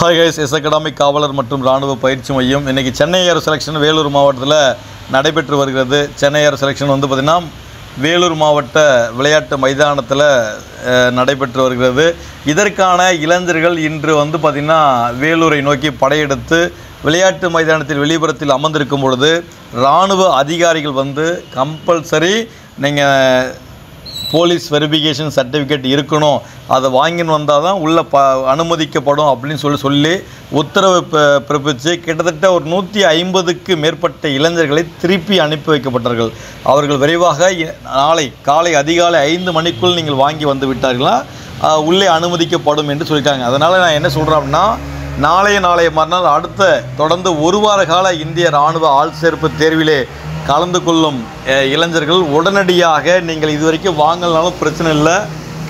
Hi guys S academic காவலர் மற்றும் இராணுவ பயிற்சி மையம் இன்றைக்கி சென்னை ஏர் செலெக்ஷன் வேலூர் மாவட்டத்தில் நடைபெற்று வருகிறது. சென்னை ஏர் செலெக்ஷன் வந்து பார்த்திங்கன்னா வேலூர் மாவட்ட விளையாட்டு மைதானத்தில் நடைபெற்று வருகிறது. இதற்கான இளைஞர்கள் இன்று வந்து பார்த்திங்கன்னா வேலூரை நோக்கி படையெடுத்து விளையாட்டு மைதானத்தில் வெளிப்புறத்தில் அமர்ந்திருக்கும் பொழுது இராணுவ அதிகாரிகள் வந்து கம்பல்சரி நீங்கள் போலீஸ் வெரிஃபிகேஷன் சர்டிஃபிகேட் இருக்கணும். அதை வாங்கின்னு வந்தால் தான் உள்ளே ப அனுமதிக்கப்படும் அப்படின்னு சொல்லி சொல்லி உத்தரவு ப- பிறப்பித்து கிட்டத்தட்ட ஒரு நூற்றி ஐம்பதுக்கு மேற்பட்ட இளைஞர்களை திருப்பி அனுப்பி வைக்கப்பட்டார்கள். அவர்கள் விரைவாக நாளை காலை அதிகாலை ஐந்து மணிக்குள் நீங்கள் வாங்கி வந்து விட்டார்களா? உள்ளே அனுமதிக்கப்படும் என்று சொல்லியிருக்காங்க அதனால் நான் என்ன சொல்கிறேன் அப்படின்னா நாளைய நாளைய மறுநாள் அடுத்த தொடர்ந்து ஒரு வார கால இந்திய இராணுவ ஆள் சேர்ப்பு தேர்விலே கலந்து கொள்ளும் இளைஞர்கள் உடனடியாக நீங்கள் இதுவரைக்கும் வாங்கலனாலும் பிரச்சனை இல்லை.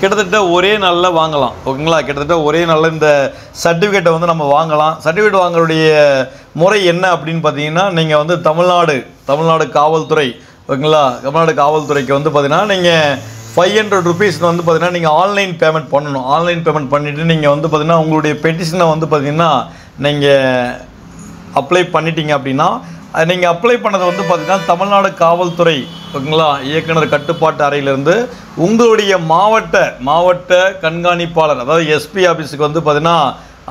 கிட்டத்தட்ட ஒரே நாளில் வாங்கலாம். ஓகேங்களா? கிட்டத்தட்ட ஒரே நாளில் இந்த சர்டிஃபிகேட்டை வந்து நம்ம வாங்கலாம். சர்டிஃபிகேட் வாங்குறதுடைய முறை என்ன அப்படின்னு பார்த்தீங்கன்னா நீங்கள் வந்து தமிழ்நாடு தமிழ்நாடு காவல்துறை ஓகேங்களா? தமிழ்நாடு காவல்துறைக்கு வந்து பார்த்தீங்கன்னா நீங்கள் ஃபைவ் ஹண்ட்ரட் ருபீஸ் வந்து பார்த்தீங்கன்னா நீங்கள் ஆன்லைன் பேமெண்ட் பண்ணணும். ஆன்லைன் பேமெண்ட் பண்ணிவிட்டு நீங்கள் வந்து பார்த்தீங்கன்னா உங்களுடைய பெட்டிஷனை வந்து பார்த்தீங்கன்னா நீங்கள் அப்ளை பண்ணிட்டீங்க அப்படின்னா நீங்கள் அப்ளை பண்ணது வந்து பார்த்திங்கன்னா தமிழ்நாடு காவல்துறை ஓகேங்களா இயக்குனர் கட்டுப்பாட்டு அறையிலிருந்து உங்களுடைய மாவட்ட மாவட்ட கண்காணிப்பாளர் அதாவது எஸ்பி ஆஃபீஸுக்கு வந்து பார்த்தீங்கன்னா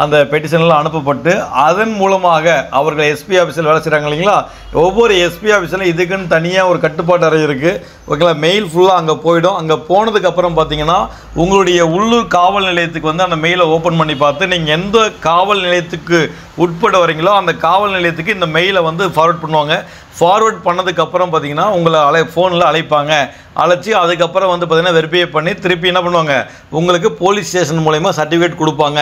அந்த பெட்டிஷன்லாம் அனுப்பப்பட்டு அதன் மூலமாக அவர்கள் எஸ்பி ஆஃபீஸில் வேலை செய்கிறாங்க இல்லைங்களா? ஒவ்வொரு எஸ்பி ஆஃபீஸில் இதுக்குன்னு தனியாக ஒரு கட்டுப்பாட்டு அறை இருக்குது ஓகேங்களா மெயில் ஃபுல்லாக அங்கே போயிடும். அங்கே போனதுக்கப்புறம் பார்த்தீங்கன்னா உங்களுடைய உள்ளூர் காவல் நிலையத்துக்கு வந்து அந்த மெயிலை ஓப்பன் பண்ணி பார்த்து நீங்கள் எந்த காவல் நிலையத்துக்கு உட்பட வரீங்களோ அந்த காவல் நிலையத்துக்கு இந்த மெயிலை வந்து ஃபார்வர்ட் பண்ணுவாங்க. ஃபார்வர்ட் பண்ணதுக்கப்புறம் பார்த்தீங்கன்னா உங்களை அலை ஃபோனில் அழைப்பாங்க. அழைச்சி அதுக்கப்புறம் வந்து பார்த்தீங்கன்னா வெரிஃபை பண்ணி திருப்பி என்ன பண்ணுவாங்க? உங்களுக்கு போலீஸ் ஸ்டேஷன் மூலயமா சர்டிஃபிகேட் கொடுப்பாங்க.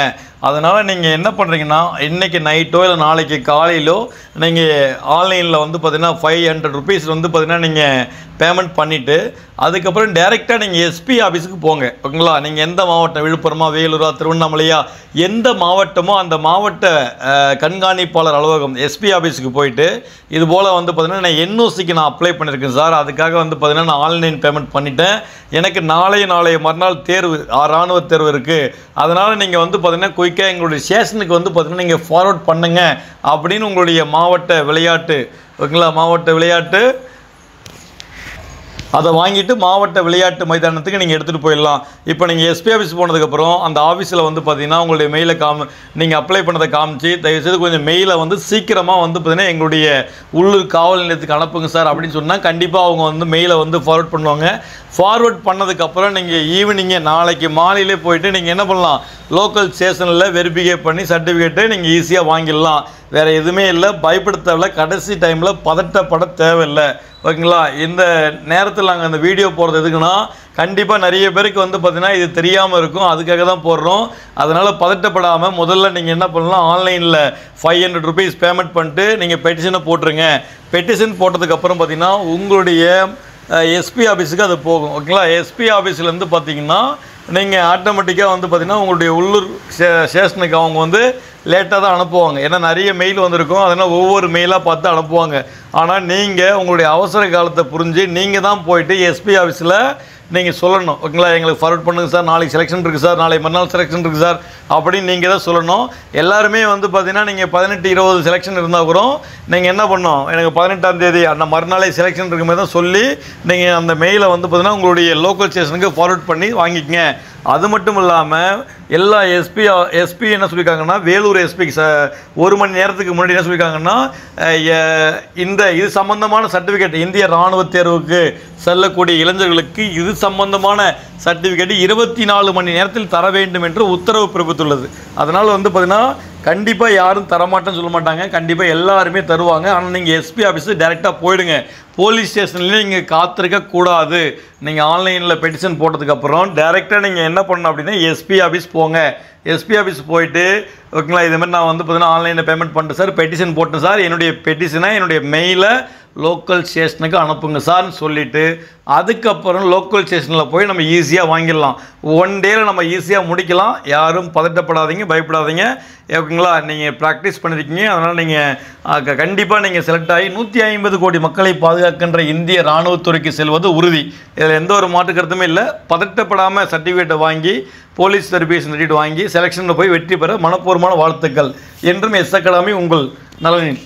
அதனால் நீங்கள் என்ன பண்ணுறீங்கன்னா இன்றைக்கி நைட்டோ இல்லை நாளைக்கு காலையிலோ நீங்கள் ஆன்லைனில் வந்து பார்த்தீங்கன்னா ஃபைவ் ஹண்ட்ரட் ருபீஸ் வந்து பார்த்தீங்கன்னா நீங்கள் பேமெண்ட் பண்ணிவிட்டு அதுக்கப்புறம் டேரெக்டாக நீங்கள் எஸ்பி ஆஃபீஸுக்கு போங்க. ஓகேங்களா? நீங்கள் எந்த மாவட்டம்? விழுப்புரமா வேலூரா திருவண்ணாமலையா? எந்த மாவட்டமோ அந்த மாவட்ட கண்காணிப்பாளர் அலுவலகம் எஸ்பி ஆஃபீஸுக்கு போயிட்டு இது போல் வந்து பார்த்தீங்கன்னா நான் என்ஓசிக்கு நான் அப்ளை பண்ணியிருக்கேன் சார். அதுக்காக வந்து பார்த்தீங்கன்னா நான் ஆன்லைன் பேமெண்ட் பண்ணிட்டேன். எனக்கு நாளைய நாளைய மறுநாள் தேர்வு இராணுவ ராணுவ தேர்வு இருக்குது அதனால் நீங்கள் வந்து பார்த்தீங்கன்னா குயிக்காக எங்களுடைய ஸ்டேஷனுக்கு வந்து பார்த்தீங்கன்னா நீங்கள் ஃபார்வர்ட் பண்ணுங்கள் அப்படின்னு உங்களுடைய மாவட்ட விளையாட்டு ஓகேங்களா? மாவட்ட விளையாட்டு அதை வாங்கிட்டு மாவட்ட விளையாட்டு மைதானத்துக்கு நீங்கள் எடுத்துகிட்டு போயிடலாம். இப்போ நீங்கள் எஸ்பி ஆஃபீஸ் போனதுக்கப்புறம் அந்த ஆஃபீஸில் வந்து பார்த்தீங்கன்னா உங்களுடைய மெயிலை காமி நீங்கள் அப்ளை பண்ணதை காமிச்சு தயவுசெய்து கொஞ்சம் மெயிலை வந்து சீக்கிரமாக வந்து பார்த்தீங்கன்னா எங்களுடைய உள்ளூர் காவல் நிலையத்துக்கு அனுப்புங்க சார் அப்படின்னு சொன்னால் கண்டிப்பாக அவங்க வந்து மெயிலை வந்து ஃபார்வர்ட் பண்ணுவாங்க. ஃபார்வர்ட் பண்ணதுக்கப்புறம் நீங்கள் ஈவினிங்கே நாளைக்கு மாலையிலே போயிட்டு நீங்கள் என்ன பண்ணலாம்? லோக்கல் ஸ்டேஷனில் வெரிஃபிகேட் பண்ணி சர்டிஃபிகேட்டை நீங்கள் ஈஸியாக வாங்கிடலாம். வேறு எதுவுமே இல்லை. பயப்பட தேவையில்லை கடைசி டைமில் பதட்டப்பட தேவையில்லை. ஓகேங்களா? இந்த நேரத்தில் நாங்கள் அந்த வீடியோ போடுறது எதுக்குன்னா கண்டிப்பாக நிறைய பேருக்கு வந்து பார்த்தீங்கன்னா இது தெரியாமல் இருக்கும். அதுக்காக தான் போடுறோம். அதனால் பதட்டப்படாமல் முதல்ல நீங்கள் என்ன பண்ணலாம் ஆன்லைனில் ஃபைவ் ஹண்ட்ரட் ருபீஸ் பேமெண்ட் பண்ணிட்டு நீங்கள் பெட்டிஷனை போட்டுருங்க. பெட்டிஷன் போட்டதுக்கப்புறம் பார்த்தீங்கன்னா உங்களுடைய எஸ்பி ஆஃபீஸுக்கு அது போகும். ஓகேங்களா? எஸ்பி ஆஃபீஸ்லேருந்து பார்த்தீங்கன்னா நீங்கள் ஆட்டோமேட்டிக்காக வந்து பார்த்தீங்கன்னா உங்களுடைய உள்ளூர் ஸ்டே- ஸ்டேஷனுக்கு அவங்க வந்து லேட்டாக தான் அனுப்புவாங்க. ஏன்னா நிறைய மெயில் வந்திருக்கும். அதனால் ஒவ்வொரு மெயிலாக பார்த்து அனுப்புவாங்க. ஆனால் நீங்கள் உங்களுடைய அவசர காலத்தை புரிஞ்சு நீங்கள் தான் போயிட்டு எஸ்பி ஆஃபீஸில் நீங்கள் சொல்லணும். ஓகேங்களா? எங்களுக்கு ஃபார்வர்ட் பண்ணுங்கள் சார். நாளைக்கு செலெக்ஷன் இருக்குது சார். நாளைக்கு மறுநாள் செலெக்ஷன் இருக்குது சார். அப்படின்னு நீங்கள் தான் சொல்லணும். எல்லாருமே வந்து பார்த்தீங்கன்னா நீங்கள் பதினெட்டு இருபது செலெக்ஷன் இருந்தால் கூட நீங்கள் என்ன பண்ணோம் எனக்கு பதினெட்டாம் தேதி அந்த மறுநாளே செலெக்ஷன் இருக்க மாதிரி தான் சொல்லி நீங்கள் அந்த மெயிலை வந்து பார்த்தீங்கன்னா உங்களுடைய லோக்கல் ஸ்டேஷனுக்கு ஃபார்வர்ட் பண்ணி வாங்கிக்கங்க. அது மட்டும் இல்லாமல் எல்லா எஸ்பி எஸ்பி என்ன சொல்லியிருக்காங்கன்னா வேலூர் எஸ்பி ச ஒரு மணி நேரத்துக்கு முன்னாடி என்ன சொல்லியிருக்காங்கன்னா இந்த இது சம்பந்தமான சர்டிஃபிகேட் இந்திய ராணுவ தேர்வுக்கு செல்லக்கூடிய இளைஞர்களுக்கு இது சம்பந்தமான சர்டிஃபிகேட் இருபத்தி நாலு மணி நேரத்தில் தர வேண்டும் என்று உத்தரவு பிறப்பித்துள்ளது. அதனால் வந்து பார்த்திங்கன்னா கண்டிப்பாக யாரும் தரமாட்டேன்னு சொல்ல மாட்டாங்க. கண்டிப்பாக எல்லாருமே தருவாங்க. ஆனால் நீங்கள் எஸ்பி ஆஃபீஸு டேரெக்டாக போயிடுங்க. போலீஸ் ஸ்டேஷன்லேயும் நீங்கள் காத்திருக்க கூடாது. நீங்கள் ஆன்லைனில் பெட்டிஷன் போட்டதுக்கப்புறம் டேரெக்டாக நீங்கள் என்ன பண்ணணும் அப்படின்னா எஸ்பி ஆஃபீஸ் போங்க. எஸ்பி ஆஃபீஸ் போயிட்டு ஓகேங்களா இதுமாதிரி நான் வந்து பார்த்தீங்கன்னா ஆன்லைனில் பேமெண்ட் பண்ணிட்டேன் சார் பெட்டிஷன் போட்டேன் சார் என்னுடைய பெட்டிஷனை என்னுடைய மெயிலை லோக்கல் ஸ்டேஷனுக்கு அனுப்புங்க சார்னு சொல்லிவிட்டு அதுக்கப்புறம் லோக்கல் ஸ்டேஷனில் போய் நம்ம ஈஸியாக வாங்கிடலாம். ஒன் டேயில் நம்ம ஈஸியாக முடிக்கலாம். யாரும் பதட்டப்படாதீங்க பயப்படாதீங்க. ஓகேங்களா? நீங்கள் ப்ராக்டிஸ் பண்ணியிருக்கீங்க அதனால் நீங்கள் கண்டிப்பாக நீங்கள் செலக்ட் ஆகி நூற்றி ஐம்பது கோடி மக்களை பாதுகாக்கின்ற இந்திய இராணுவத்துறைக்கு செல்வது உறுதி. இதில் எந்த ஒரு மாற்று கருத்துமே இல்லை. பதட்டப்படாமல் சர்டிஃபிகேட்டை வாங்கி போலீஸ் வெரிஃபிகேஷன் சர்டிஃபிகேட் வாங்கி செலெக்ஷனில் போய் வெற்றி பெற மனப்பூர்வமான வாழ்த்துக்கள். என்றும் எஸ் அகாடமி உங்கள் நலனில்.